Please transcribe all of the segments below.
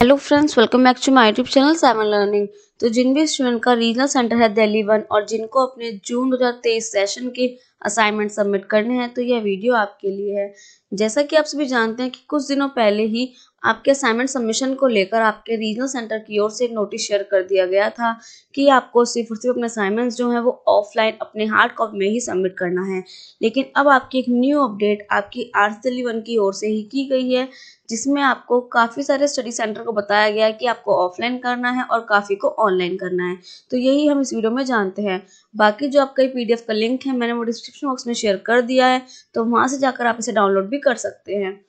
Hello friends welcome back to my YouTube channel seven learning तो जिन भी student का रीजनल सेंटर है दिल्ली वन और जिनको अपने जून 2023 सेशन के असाइनमेंट सबमिट करने हैं तो यह वीडियो आपके लिए है। जैसा कि आप सभी जानते हैं कि कुछ दिनों पहले ही आपके असाइनमेंट सबमिशन को लेकर आपके रीजनल सेंटर की ओर से एक नोटिस शेयर कर दिया गया था कि आपको सिर्फ़ और सिर्फ़ अपने असाइनमेंट्स जो हैं वो ऑफलाइन अपने हार्ड कॉपी में ही सबमिट करना है। लेकिन अब आपकी एक न्यू अपडेट आपकी दिल्ली वन की ओर से ही की गई है, जिसमें आपको काफ़ी सारे स्टडी सेंटर को बताया गया है कि आपको ऑफलाइन करना है और काफ़ी को ऑनलाइन करना है। तो यही हम इस वीडियो में जानते हैं। बाकी जो आपका पीडीएफ का लिंक है, मैंने वो डिस्क्रिप्शन बॉक्स में शेयर कर दिया है तो वहाँ से जाकर आप इसे डाउनलोड भी कर सकते हैं।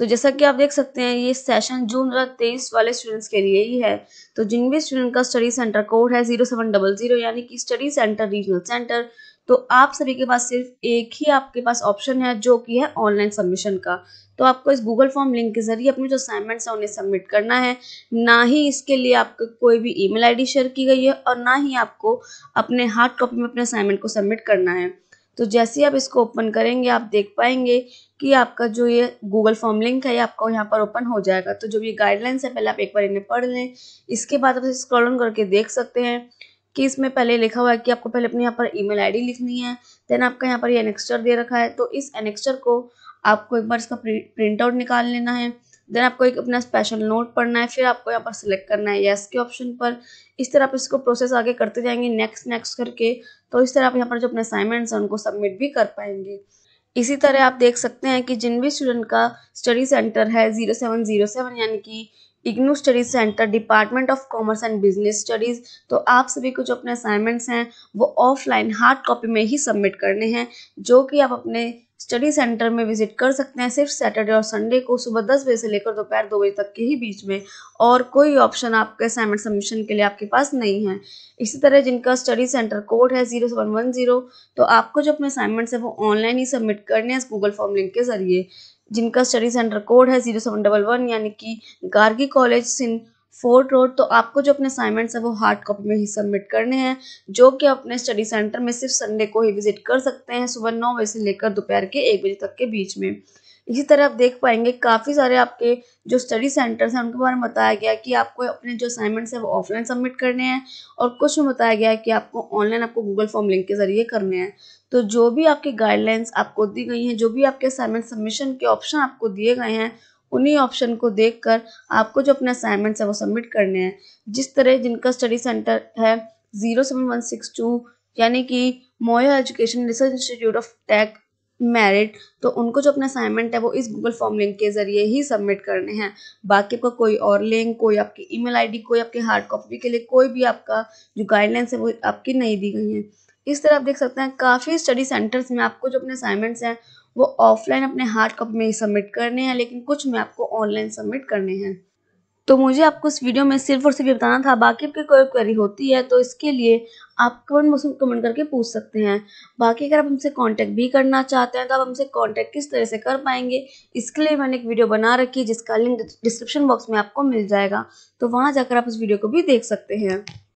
तो जैसा कि आप देख सकते हैं, ये सेशन जून दो वाले स्टूडेंट्स के लिए ही है। तो जिन भी स्टूडेंट का स्टडी सेंटर कोड है ज़ीरो सेवन डबल ज़ीरो यानी कि स्टडी सेंटर रीजनल सेंटर तो आप सभी के पास सिर्फ़ एक ही आपके पास ऑप्शन है, जो कि है ऑनलाइन सबमिशन का। तो आपको इस गूगल फॉर्म लिंक के ज़रिए अपने जो असाइनमेंट्स हैं, उन्हें सबमिट करना है। ना ही इसके लिए आपको कोई भी ईमेल आईडी शेयर की गई है, और ना ही आपको अपने हार्ड कॉपी में अपने असाइनमेंट को सबमिट करना है। तो जैसे ही आप इसको ओपन करेंगे, आप देख पाएँगे कि आपका जो ये गूगल फॉर्म लिंक है, ये आपको यहाँ पर ओपन हो जाएगा। तो जो ये गाइडलाइंस है, पहले आप एक बार इन्हें पढ़ लें। इसके बाद आप स्क्रॉल ऑन करके देख सकते हैं कि इसमें पहले लिखा हुआ है कि आपको पहले अपने यहाँ पर ईमेल आईडी लिखनी है देन आपका यहाँ पर ये एनेक्स्टर दे रखा है। तो इस एनेक्स्टर को आपको एक बार इसका प्रिंट आउट निकाल लेना है। देन आपको एक अपना स्पेशल नोट पढ़ना है, फिर आपको यहाँ पर सिलेक्ट करना है येस के ऑप्शन पर। इस तरह आप इसको प्रोसेस आगे करते जाएँगे नेक्स्ट नेक्स्ट करके तो इस तरह आप यहाँ पर जो अपने असाइनमेंट्स हैं, उनको सबमिट भी कर पाएँगे। इसी तरह आप देख सकते हैं कि जिन भी स्टूडेंट का स्टडी सेंटर है ज़ीरो सेवन ज़ीरो सेवन यानी कि IGNOU study centre, department of commerce and business studies तो आप सभी को जो अपने असाइनमेंट्स हैं, वो ऑफलाइन हार्ड कॉपी में ही सबमिट करने हैं, जो कि आप अपने स्टडी सेंटर में विज़िट कर सकते हैं सिर्फ़ सैटरडे और संडे को सुबह दस बजे से लेकर दोपहर दो बजे तक के ही बीच में, और कोई ऑप्शन आपके असाइनमेंट सबमिशन के लिए आपके पास नहीं है। इसी तरह जिनका स्टडी सेंटर कोड है ज़ीरो सेवन वन ज़ीरो तो आपको जो अपने असाइनमेंट्स है, वो ऑनलाइन ही सबमिट करने हैं गूगल फॉर्म लिंक के ज़रिए। जिनका स्टडी सेंटर कोड है ज़ीरो सेवन डबल वन यानी कि Gargi college Singh fort road तो आपको जो अपने असाइनमेंट्स है वो हार्ड कॉपी में ही सबमिट करने हैं, जो कि अपने स्टडी सेंटर में सिर्फ़ संडे को ही विज़िट कर सकते हैं, सुबह नौ बजे से लेकर दोपहर के एक बजे तक के बीच में। इसी तरह आप देख पाएँगे काफ़ी सारे आपके जो स्टडी सेंटर्स हैं, उनके बारे में बताया गया कि आपको अपने जो असाइनमेंट्स हैं वो ऑफलाइन सबमिट करने हैं और कुछ में बताया गया कि आपको ऑनलाइन आपको गूगल फॉर्म लिंक के ज़रिए करने हैं। तो जो भी आपकी गाइडलाइंस आपको दी गई हैं, जो भी आपके असाइनमेंट सबमिशन के ऑप्शन आपको दिए गए हैं, उन्हीं ऑप्शन को देखकर आपको जो अपने असाइनमेंट्स है वो सबमिट करने हैं। जिस तरह जिनका स्टडी सेंटर है zero seven one six two यानी कि मोया education research institute of tech merit तो उनको जो अपना असाइनमेंट है वो इस गूगल फॉर्म लिंक के ज़रिए ही सबमिट करने हैं। बाकी आपका कोई और लिंक कोई आपकी ईमेल आईडी कोई आपके हार्ड कॉपी के लिए कोई भी आपका जो गाइडलाइंस है वो आपकी नहीं दी गई है। इस तरह आप देख सकते हैं, काफ़ी स्टडी सेंटर्स में आपको जो अपने असाइनमेंट्स हैं वो ऑफलाइन अपने हार्ड कॉपी में ही सबमिट करने हैं, लेकिन कुछ में आपको ऑनलाइन सबमिट करने हैं। तो मुझे आपको इस वीडियो में सिर्फ़ और सिर्फ़ बताना था, बाकी आपकी कोई क्वेरी होती है तो इसके लिए आप कमेंट बॉक्स में कमेंट करके पूछ सकते हैं। बाकी अगर आप हमसे कांटेक्ट भी करना चाहते हैं तो आप हमसे कांटेक्ट किस तरह से कर पाएँगे, इसके लिए मैंने एक वीडियो बना रखी है जिसका लिंक डिस्क्रिप्शन बॉक्स में आपको मिल जाएगा। तो वहाँ जाकर आप उस वीडियो को भी देख सकते हैं।